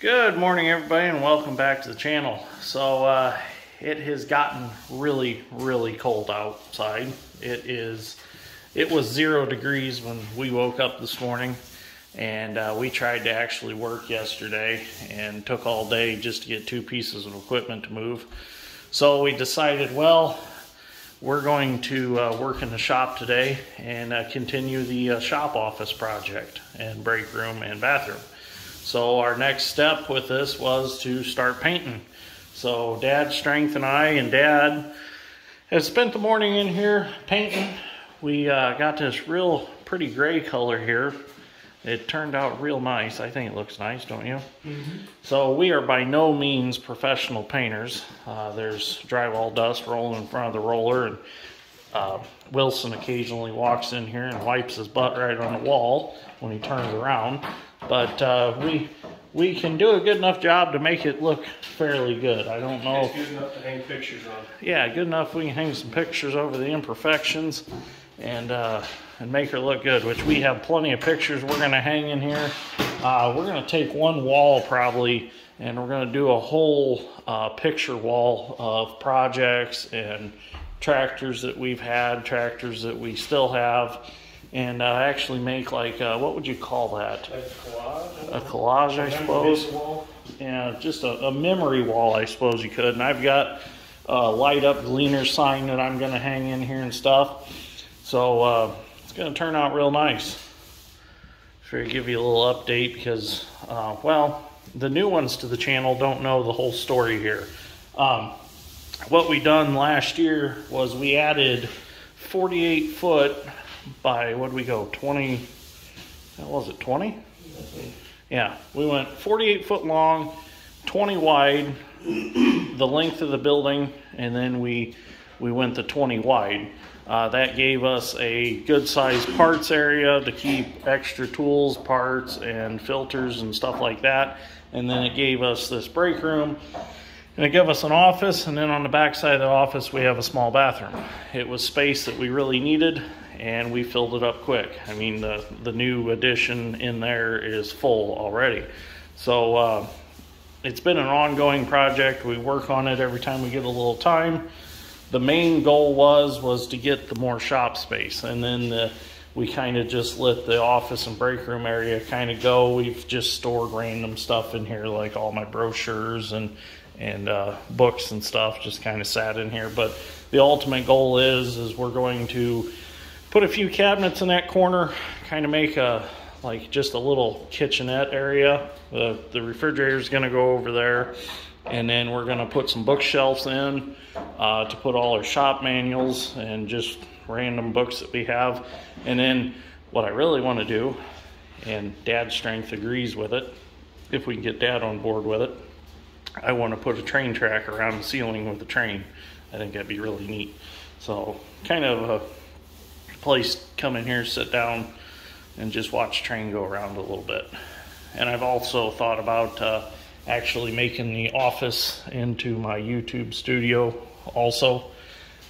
Good morning everybody and welcome back to the channel. So uh, it has gotten really really cold outside. It is it was zero degrees when we woke up this morning and uh, we tried to actually work yesterday and took all day just to get two pieces of equipment to move. So we decided well we're going to uh, work in the shop today and uh, continue the uh, shop office project and break room and bathroom. So our next step with this was to start painting. So Dad Strength and I and Dad have spent the morning in here painting. We uh, got this real pretty gray color here it turned out real nice. I think it looks nice, don't you? Mm -hmm. So we are by no means professional painters. Uh, there's drywall dust rolling in front of the roller, and uh, Wilson occasionally walks in here and wipes his butt right on the wall when he turns around. But uh, we we can do a good enough job to make it look fairly good. I don't know. It's good enough to hang pictures on. Yeah, good enough we can hang some pictures over the imperfections and uh, and make her look good, which we have plenty of pictures we're going to hang in here. Uh, we're going to take one wall probably and we're going to do a whole uh, picture wall of projects and tractors that we've had, tractors that we still have, and uh, actually make like, uh, what would you call that? A collage? A collage, I suppose. Yeah, just a, a, memory wall, I suppose you could. And I've got a light up gleaner sign that I'm going to hang in here and stuff. So uh, it's going to turn out real nice. Sure, give you a little update because, uh, well, the new ones to the channel don't know the whole story here. Um, what we done last year was we added 48 foot by, what we go, 20, what was it, 20? Yeah, we went 48 foot long, 20 wide, the length of the building, and then we, we went the 20 wide. Uh, that gave us a good sized parts area to keep extra tools, parts, and filters and stuff like that. And then it gave us this break room. And it gave us an office, and then on the back side of the office, we have a small bathroom. It was space that we really needed, and we filled it up quick. I mean, the, the new addition in there is full already. So uh, it's been an ongoing project. We work on it every time we get a little time the main goal was was to get the more shop space and then the, we kind of just let the office and break room area kind of go we've just stored random stuff in here like all my brochures and and uh, books and stuff just kind of sat in here but the ultimate goal is is we're going to put a few cabinets in that corner kind of make a like just a little kitchenette area the the refrigerator is going to go over there and then we're going to put some bookshelves in uh, to put all our shop manuals and just random books that we have. And then what I really want to do, and Dad's strength agrees with it, if we can get Dad on board with it, I want to put a train track around the ceiling with the train. I think that'd be really neat. So kind of a place come in here, sit down, and just watch train go around a little bit. And I've also thought about uh, actually making the office into my YouTube studio also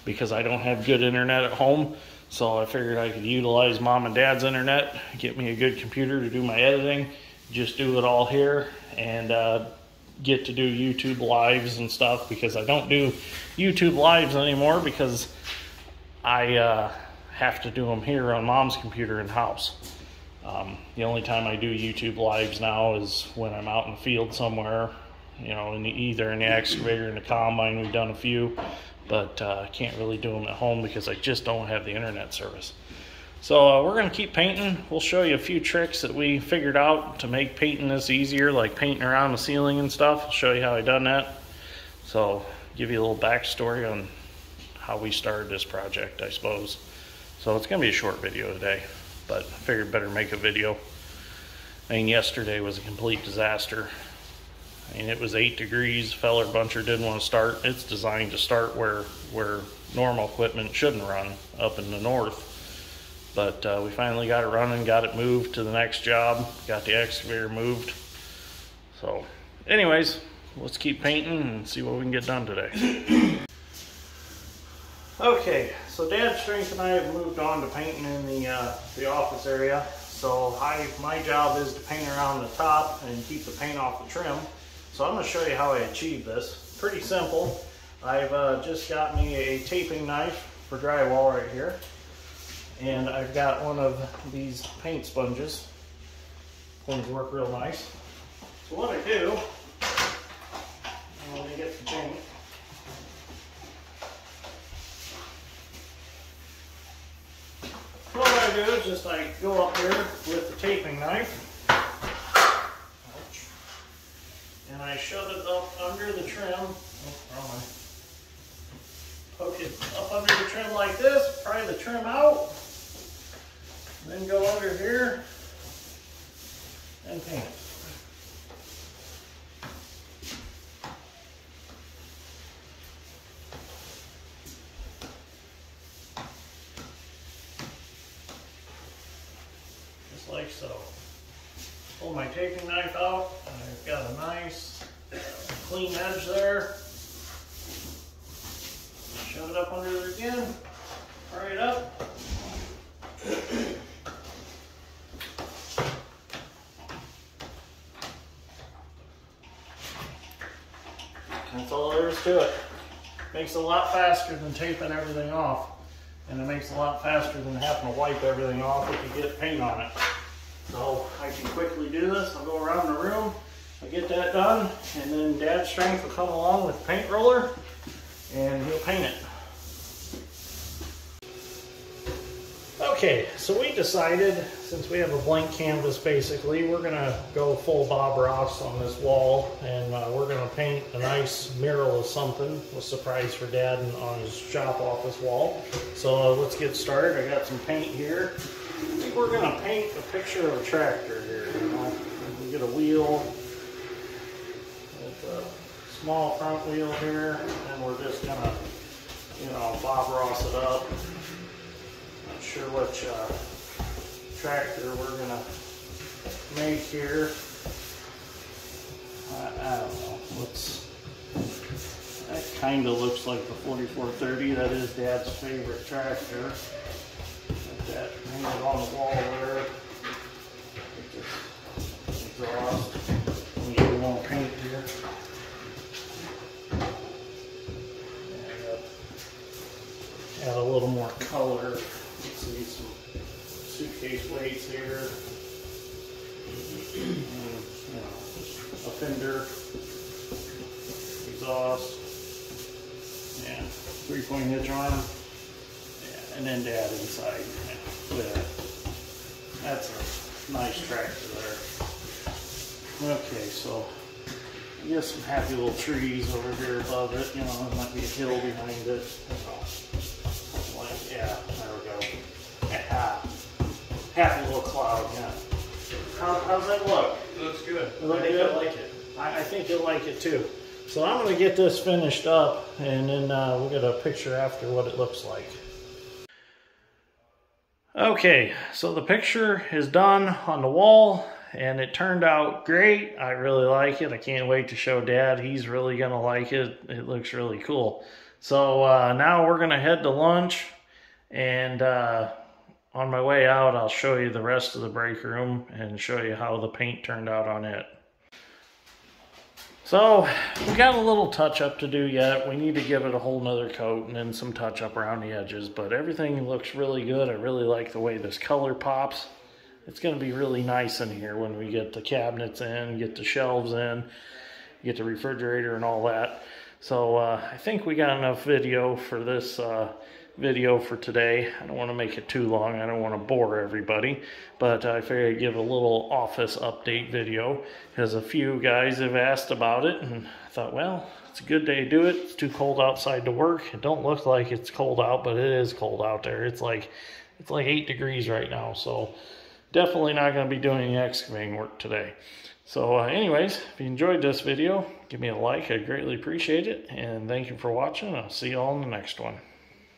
because I don't have good internet at home. So I figured I could utilize mom and dad's internet, get me a good computer to do my editing, just do it all here and uh, get to do YouTube lives and stuff because I don't do YouTube lives anymore because I uh, have to do them here on mom's computer in house. Um, the only time I do YouTube lives now is when I'm out in the field somewhere, you know, in the, either in the excavator in the combine. We've done a few, but uh, can't really do them at home because I just don't have the internet service. So uh, we're going to keep painting. We'll show you a few tricks that we figured out to make painting this easier, like painting around the ceiling and stuff. I'll show you how I done that. So give you a little backstory on how we started this project, I suppose. So it's to be a short video today but I figured better make a video. I mean, yesterday was a complete disaster. I mean, it was eight degrees. Feller buncher didn't want to start. It's designed to start where where normal equipment shouldn't run up in the north. But uh, we finally got it running, got it moved to the next job, got the excavator moved. So, anyways, let's keep painting and see what we can get done today. Okay, so Dad Strength and I have moved on to painting in the uh, the office area. So I, my job is to paint around the top and keep the paint off the trim. So I'm gonna show you how I achieve this. Pretty simple. I've uh, just got me a taping knife for drywall right here. And I've got one of these paint sponges. To work real nice. So what I do, when I get the paint, what I do is just I go up here with the taping knife, and I shove it up under the trim. Oh. Poke it up under the trim like this, pry the trim out, then go under here and paint it. Just like so. Taping knife out, I've got a nice clean edge there. Shove it up under there again, it up. That's all there is to it. Makes a lot faster than taping everything off. And it makes a lot faster than having to wipe everything off if you get paint on it. So I can quickly do this. I'll go around the room, I get that done, and then Dad's strength will come along with paint roller and he'll paint it. Okay, so we decided, since we have a blank canvas basically, we're gonna go full Bob Ross on this wall and uh, we're gonna paint a nice mural of something, a surprise for Dad on his shop office wall. So uh, let's get started. I got some paint here. I think we're gonna paint a picture of a tractor here. You know? We get a wheel with a small front wheel here, and we're just gonna, you know, Bob Ross it up. Not sure which uh, tractor we're gonna make here. I, I don't know. What's that? Kind of looks like the 4430. That is Dad's favorite tractor. On the wall there. Exhaust. A little paint here. Uh, add a little more color. Let's see some suitcase weights here. And, you know, a fender, exhaust, and three-point hitch on. And then dad inside. Yeah. That's a nice tractor there. Okay, so I guess some happy little trees over here above it. You know, there might be a hill behind it. You. Like, yeah, there we go. Yeah. Happy little cloud, yeah. How, how's that look? It looks good. It look I think good? I like it. I, I think you'll like it too. So I'm gonna get this finished up and then uh, we'll get a picture after what it looks like. Okay, so the picture is done on the wall and it turned out great. I really like it. I can't wait to show dad. He's really gonna like it. It looks really cool. So uh, now we're gonna head to lunch and uh, on my way out, I'll show you the rest of the break room and show you how the paint turned out on it. So we got a little touch up to do yet. We need to give it a whole nother coat and then some touch up around the edges, but everything looks really good. I really like the way this color pops. It's gonna be really nice in here when we get the cabinets in, get the shelves in, get the refrigerator and all that. So uh, I think we got enough video for this uh, video for today. I don't want to make it too long. I don't want to bore everybody, but I figured I'd give a little office update video because a few guys have asked about it and I thought, well, it's a good day to do it. It's too cold outside to work. It don't look like it's cold out, but it is cold out there. It's like it's like eight degrees right now, so definitely not going to be doing any excavating work today. So uh, anyways, if you enjoyed this video, give me a like. I greatly appreciate it. And thank you for watching. I'll see you all in the next one.